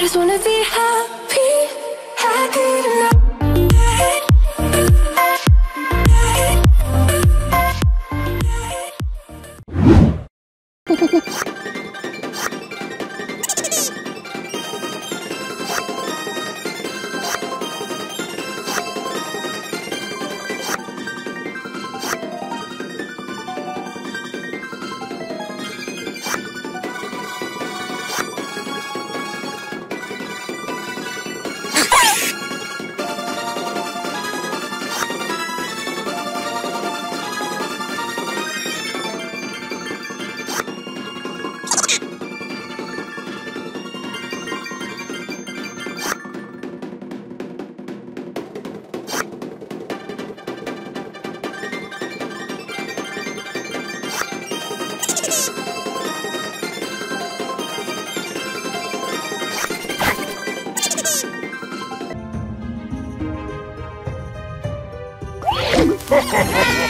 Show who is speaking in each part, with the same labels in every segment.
Speaker 1: just wanna be happy Yeah.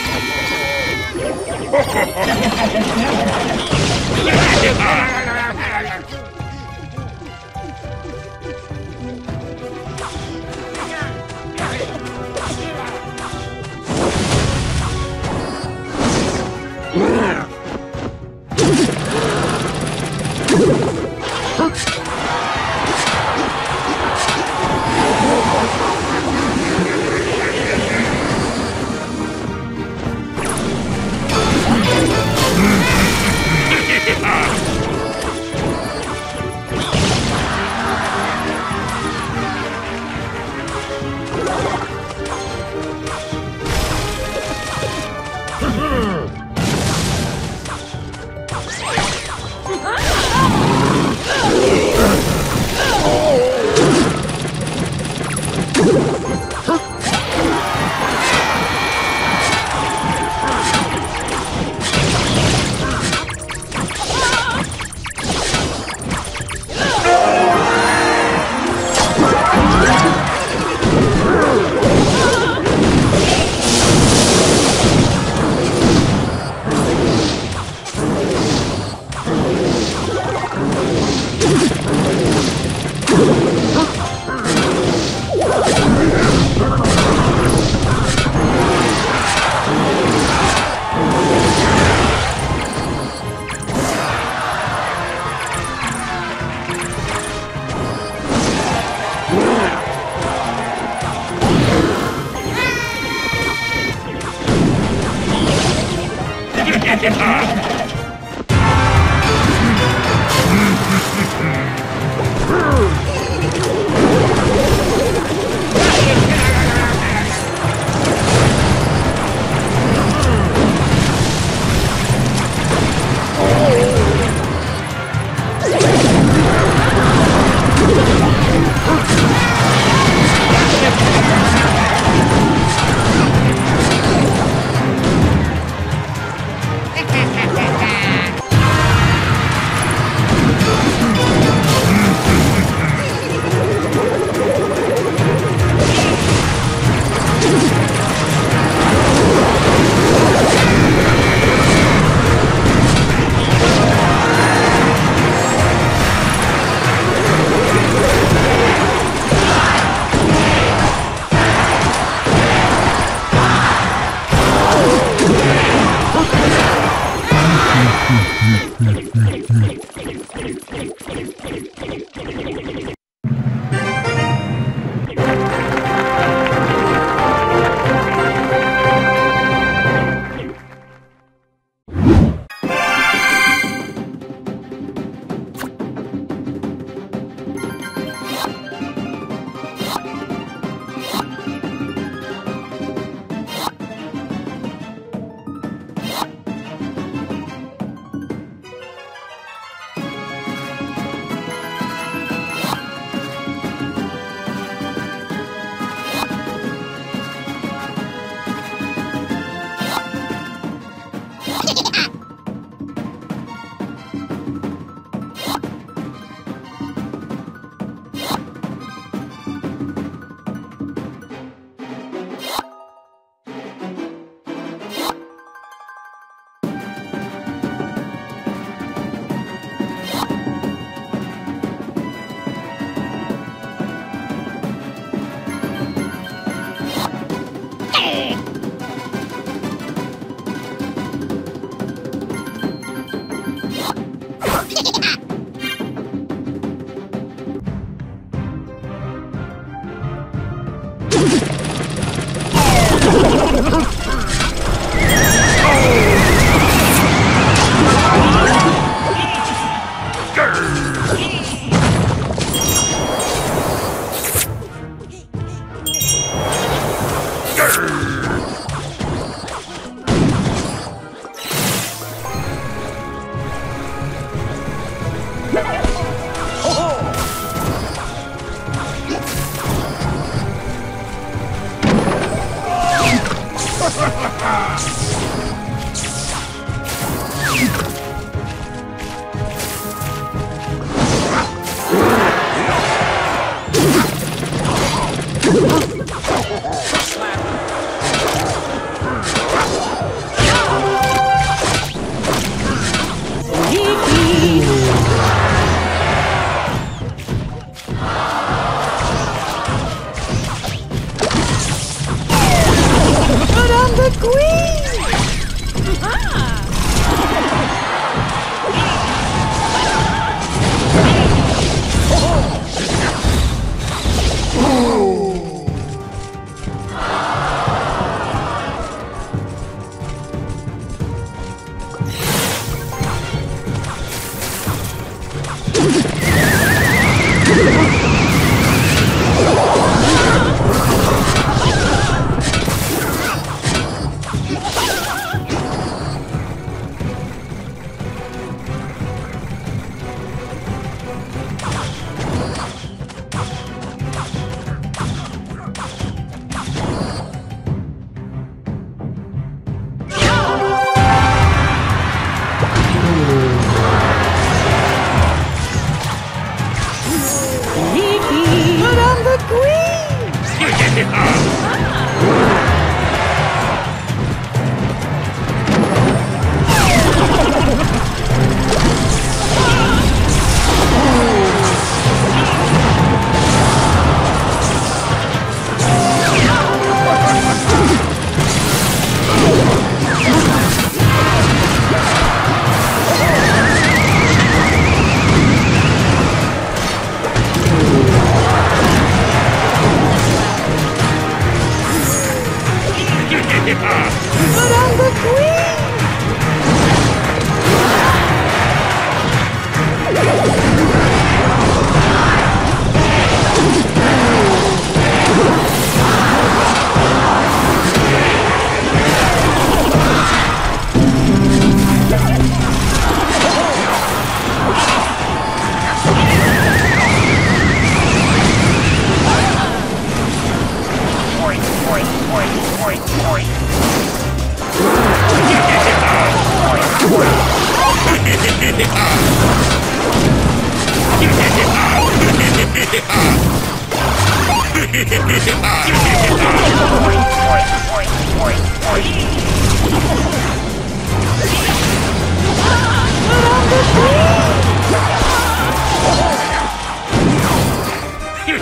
Speaker 1: But I'm the queen!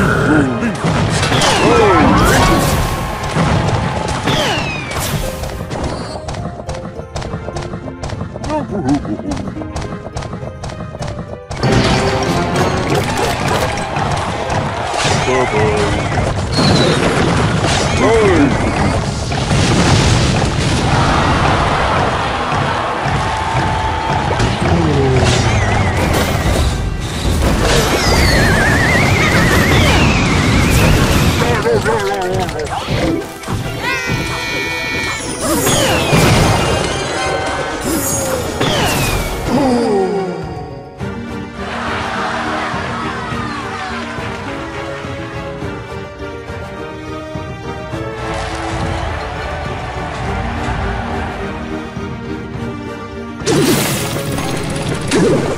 Speaker 1: Oh, you